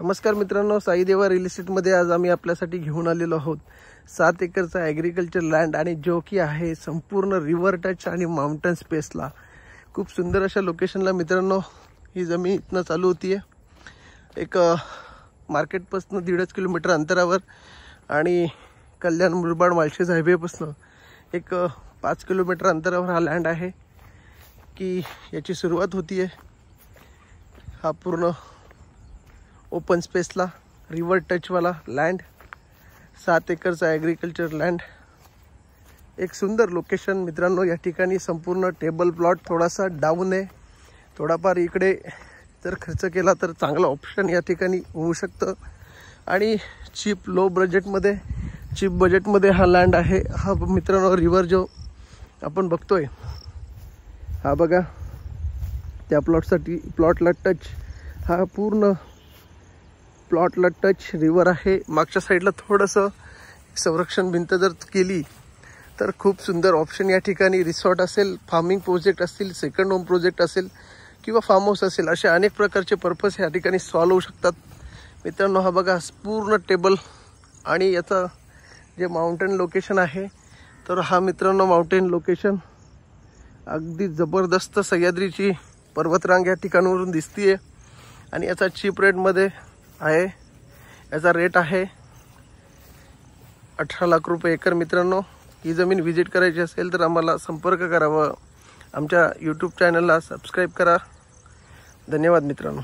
नमस्कार मित्रांनो साईदेवा रिअल इस्टेटमध्ये आज आम्ही आपल्यासाठी घेऊन आलेलो आहोत. सात एकरचा ॲग्रिकल्चर लँड आणि जो की आहे संपूर्ण रिव्हर टच आणि माउंटन स्पेसला खूप सुंदर अशा लोकेशनला मित्रांनो ही जमीन इथनं चालू होती आहे एक मार्केटपासनं दीडच किलोमीटर अंतरावर आणि कल्याण मुरबाड माळशेज हायवेपासनं एक पाच किलोमीटर अंतरावर हा लँड आहे. की याची सुरुवात होती आहे हा पूर्ण ओपन स्पेसला रिवर टचवाला लँड सात एकरचा ॲग्रिकल्चर लँड एक सुंदर लोकेशन मित्रांनो या ठिकाणी संपूर्ण टेबल प्लॉट थोडासा डाऊन आहे. थोडाफार इकडे जर खर्च केला तर चांगला ऑप्शन या ठिकाणी होऊ शकतं. आणि चीप लो बजेटमध्ये चीप बजेटमध्ये हा लँड आहे. हा मित्रांनो रिवर जो आपण बघतोय हा बघा त्या प्लॉटसाठी प्लॉटला टच हा पूर्ण प्लॉटला टच रिव्हर आहे. मागच्या साईडला थोडंसं संरक्षण भिंत जर केली तर खूप सुंदर ऑप्शन या ठिकाणी रिसॉर्ट असेल फार्मिंग प्रोजेक्ट असतील सेकंड होम प्रोजेक्ट असेल किंवा फार्म हाऊस असेल असे अनेक प्रकारचे पर्पज या ठिकाणी सॉल्व होऊ शकतात. मित्रांनो हा बघा पूर्ण टेबल आणि याचं जे माउंटेन लोकेशन आहे तर हा मित्रांनो माउंटेन लोकेशन अगदी जबरदस्त सह्याद्रीची पर्वतरांग या ठिकाणावरून दिसतीये. आणि याचा चीप रेटमध्ये आहे. याचा रेट आहे अठरा लाख रुपये एकर. मित्रांनो ही जमीन व्हिजिट करायची असेल तर आम्हाला संपर्क करावा. आमच्या यूट्यूब चॅनलला सबस्क्राईब करा. धन्यवाद मित्रांनो.